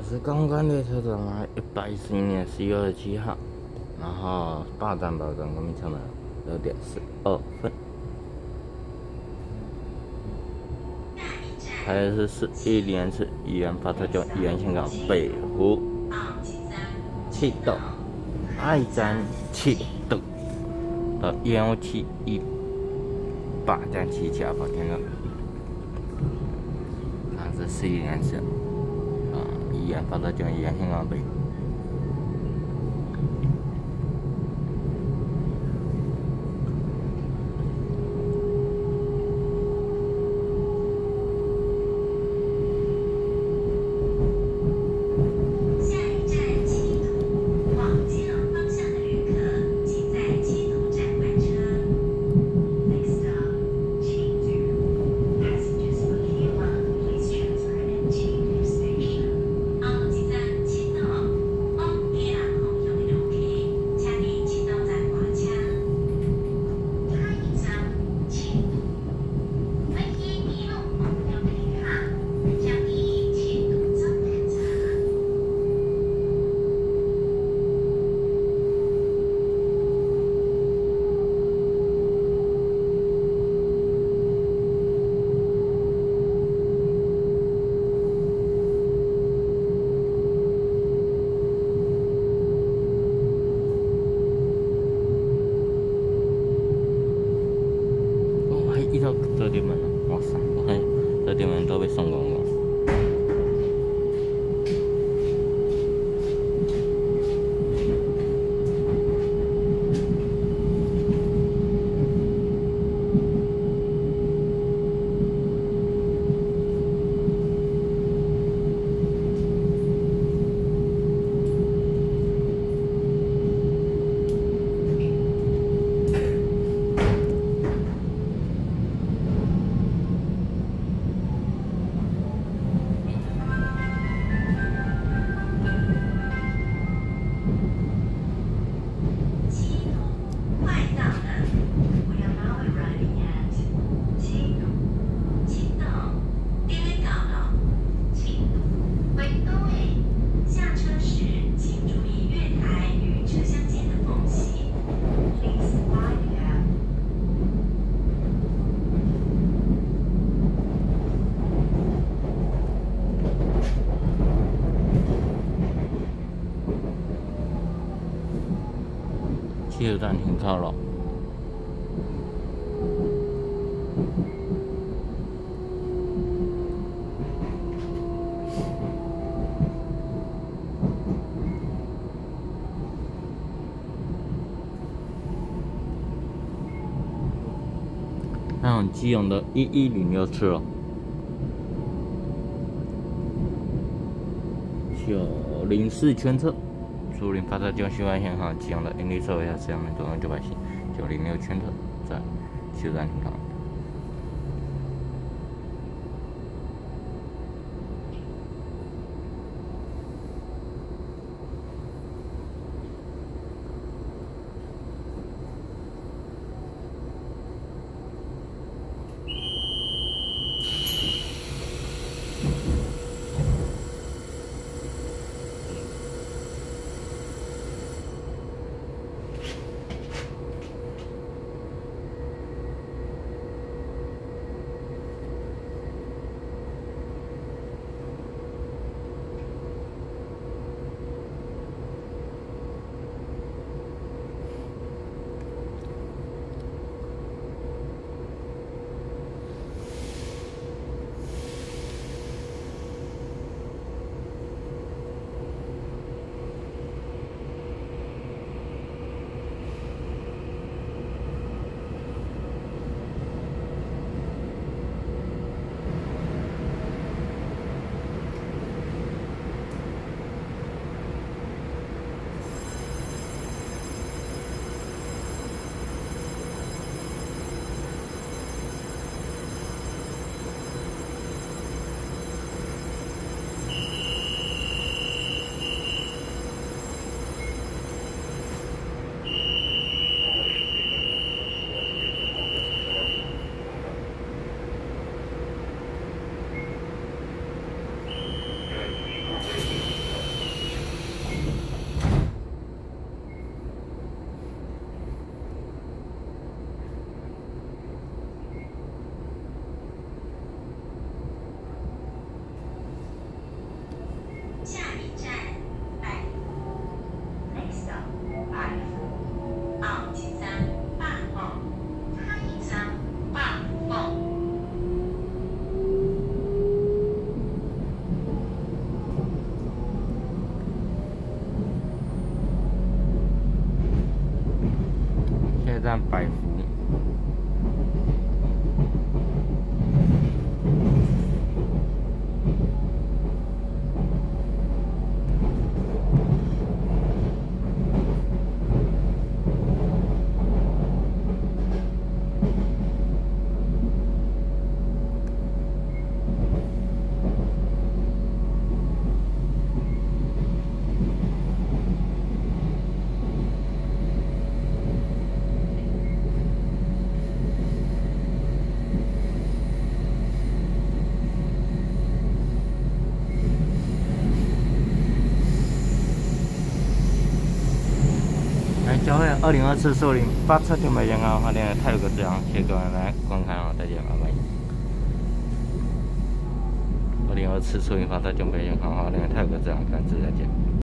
我是刚刚列车长啊，一百一十一年十一月二十七号，然后霸占宝藏公车门六点十二分，排的是四一零次宜源发车站宜源香港北湖。七道爱站七道到幺七一八站七七二八天了，啊，这四一零次。研发到江盐香港北。一到这点门了，哇塞，我看这点门都被送光光。汽车站停靠了。那种基隆的一一零六次了，九零四圈车。竹林发车江西外线哈，吉阳的 N D 车位下四阳门总共九百系，九零六圈车在西站停靠。站百福。二零二四树林发车停北健康花店的泰鲁格志昂，谢谢各位来观看啊，再见，拜拜。二零二四寿宁八车停北健康花店的泰鲁格志昂，感谢再见。